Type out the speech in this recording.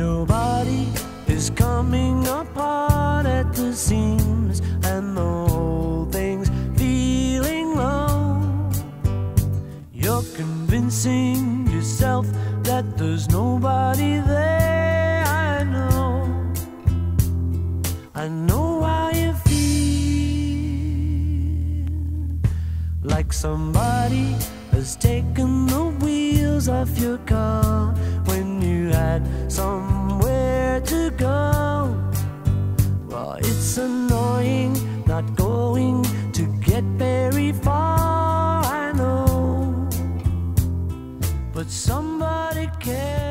Your body is coming apart at the seams, and the whole thing's feeling low. You're convincing yourself that there's nobody there. I know, I know why you feel like somebody has taken the wheels off your car. not going to get very far, I know. But somebody cares.